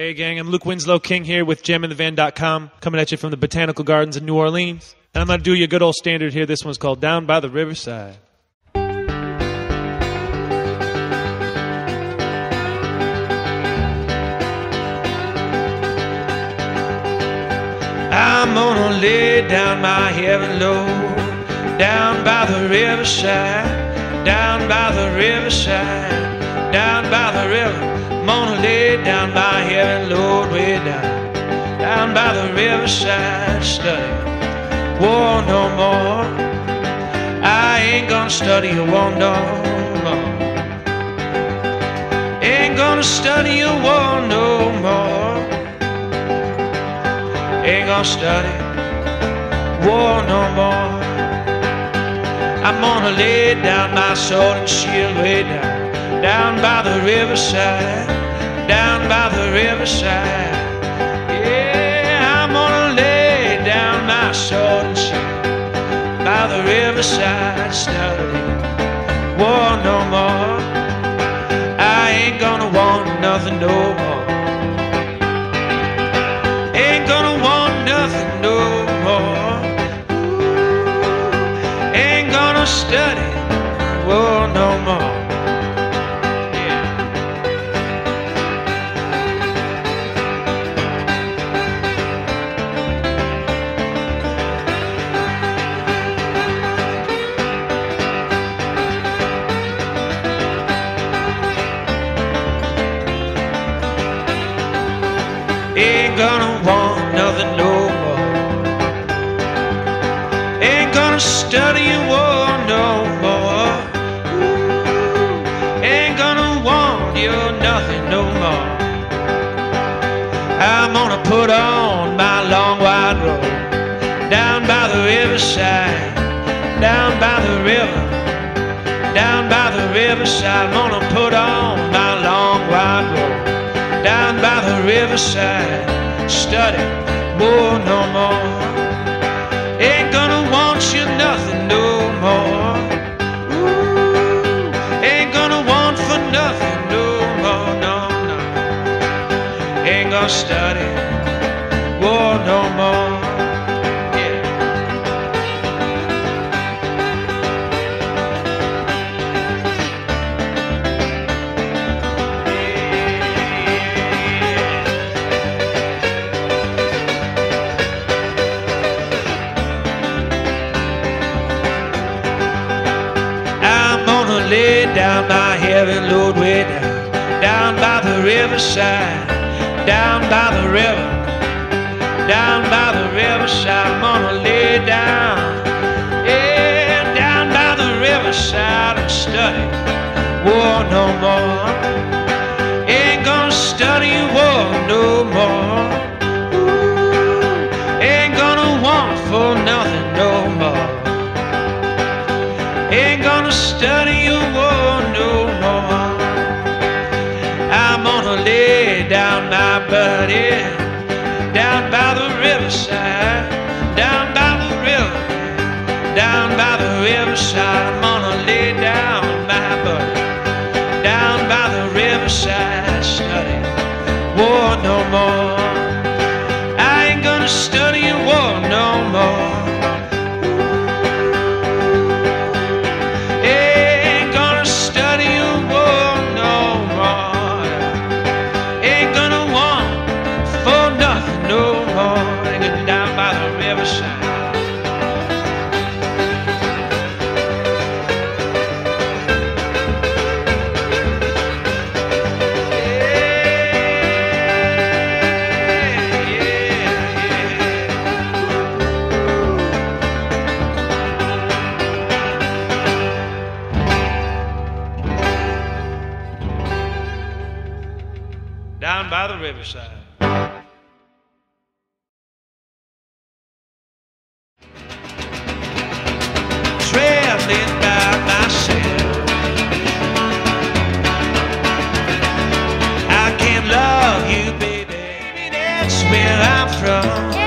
Hey, gang, I'm Luke Winslow King here with JamInTheVan.com, coming at you from the Botanical Gardens in New Orleans. And I'm going to do you a good old standard here. This one's called Down by the Riverside. I'm gonna lay down my heavy load down by the riverside, down by the riverside, down by the river. I'm gonna lay down my heavy load way down, down by the riverside, study war no more. I ain't gonna study a war no more. Ain't gonna study a war no more. Ain't gonna study war no more. I'm gonna lay down my sword and shield way down, down by the riverside, down by the riverside. Yeah, I'm gonna lay down my sword and shield by the riverside, study war no more. I ain't gonna want nothing no more. Ain't gonna want nothing no more. Ooh, ain't gonna study war no more. Gonna want nothing no more. Ain't gonna study war no more. Ooh, ain't gonna want you nothing no more. I'm gonna put on my long white robe down by the riverside, down by the river, down by the riverside. I'm gonna put on my long white robe down by the riverside, study more no more. Ain't gonna want you nothing no more. Ooh, ain't gonna want for nothing no more, no, no. Ain't gonna study war no more. Down my heavy load way down, down by the riverside, down by the river, down by the riverside. Gonna Ain't gonna study your war no more. I'm gonna lay down my buddy down by the riverside, down by the river, down by the riverside. I'm gonna lay down my buddy down by the riverside, down by the riverside. Traveling by myself, I can't love you, baby. That's where I'm from.